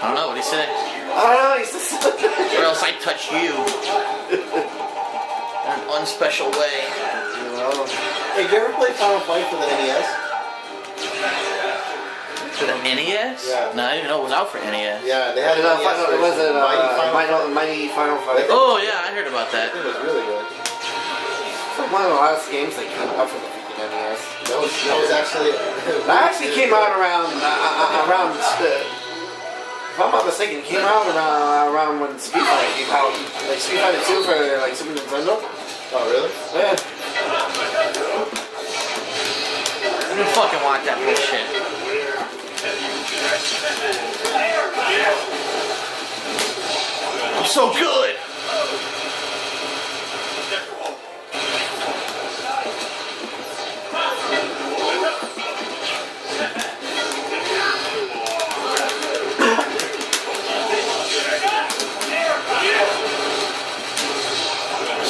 I don't know what he said. I don't know. He's just. Or else I touch you. In an unspecial way. Hey, did you ever play Final Fight for the NES? For the NES? Yeah. No, I didn't even know it was out for NES. Yeah, they had it an uh, NES final, version. was it uh, Mighty Final Mighty, Fight. Mighty Final Fight? Oh yeah, I heard about that. it was really good. It's like one of the last games that came out for the freaking NES. That was that was actually. That actually came out around uh, uh, around. Uh, if I'm not mistaken, came out around around when Street Fighter came out, like Street Fighter 2 for like Super Nintendo. Oh really? Yeah. I don't fucking want that bullshit. I'm so good.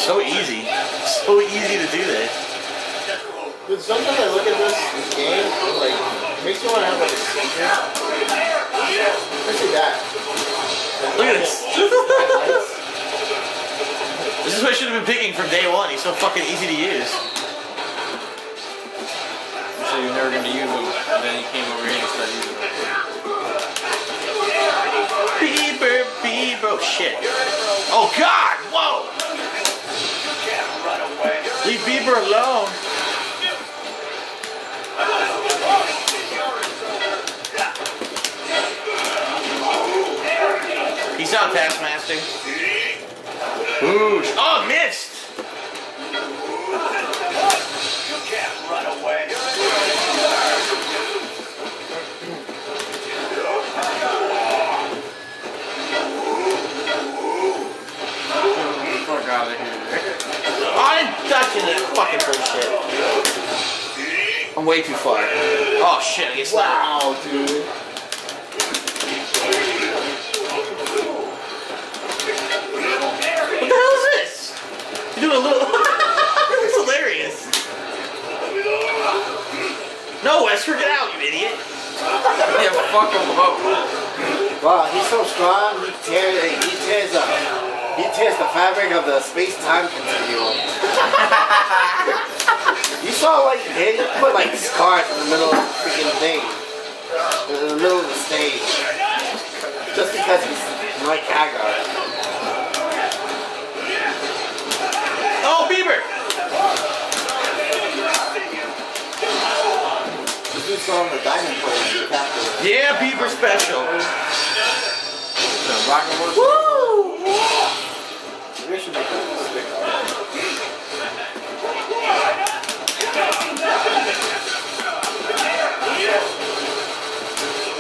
So easy. So easy to do this. Dude, sometimes I look at this, this game, and like, it makes me want to have like a seizure. Especially that. Look at this. This is what I should have been picking from day one. He's so fucking easy to use. So you're never gonna use them, and then he came over here and started using them. Bieber, Bieber. Oh shit. Oh god, whoa! Peace out, Taskmaster. Ooh. Oh, missed! Fuck out of here. I'm touching this fucking bullshit. I'm way too far. Oh shit, I guess not. Wow, dude. What the hell is this? Little. hilarious. No, Wesker, get out, you idiot. Yeah, fuck him up. Wow, he's so strong. He tears. He tears the. He tears the fabric of the space-time continuum. you saw like he put like scars in the middle of the freaking thing, in the middle of the stage, just because he's like Haggard. Oh, Bieber. This dude's still on the diamond. Yeah, Bieber special. The rocket horse. Woo! Maybe I should make a stick.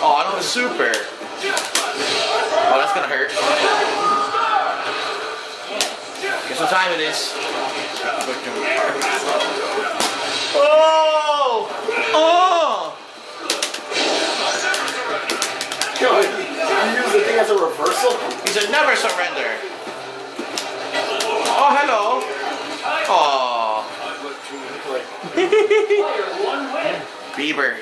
Oh, I know the super. Oh, that's gonna hurt. Guess what time it is? Oh! Yo, you use the thing as a reversal? He said never surrender. Oh, hello. Oh. Bieber.